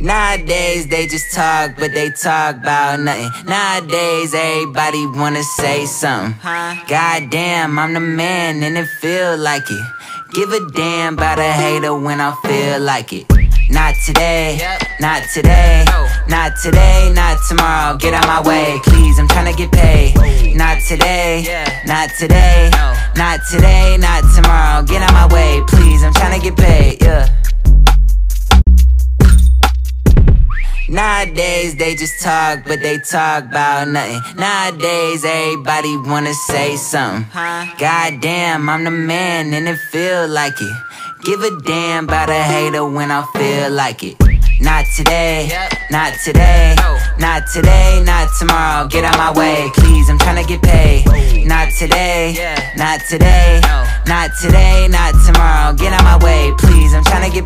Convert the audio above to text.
Nowadays they just talk, but they talk about nothing. Nowadays everybody wanna say something. Goddamn, I'm the man and it feel like it. Give a damn about a hater when I feel like it. Not today, not today, not today, not tomorrow. Get out my way, please. I'm tryna get paid. Not today, not today, not today, not tomorrow. Get out my way, Nowadays they just talk, but they talk about nothing. Nowadays everybody wanna say something. Goddamn, I'm the man and it feel like it. Give a damn about a hater when I feel like it. Not today, not today, not today, not tomorrow. Get out my way, please. I'm tryna get paid. Not today, not today, not today, not tomorrow. Get out my way, please. I'm tryna get paid.